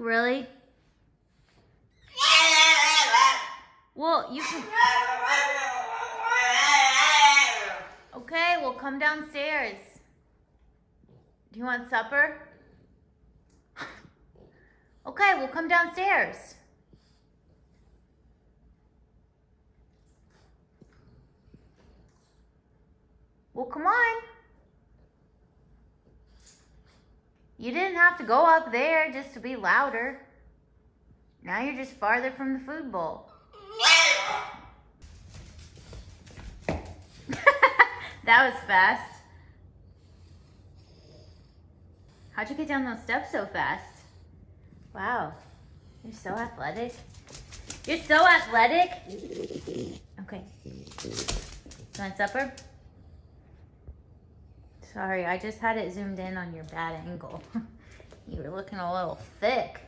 Really? Well, you can. Okay, well, come downstairs. Do you want supper? Okay, we'll come downstairs. Well, come on. You didn't have to go up there just to be louder. Now you're just farther from the food bowl. that was fast. How'd you get down those steps so fast? Wow, you're so athletic. You're so athletic. Okay. You want supper? Sorry, I just had it zoomed in on your bad angle. you were looking a little thick.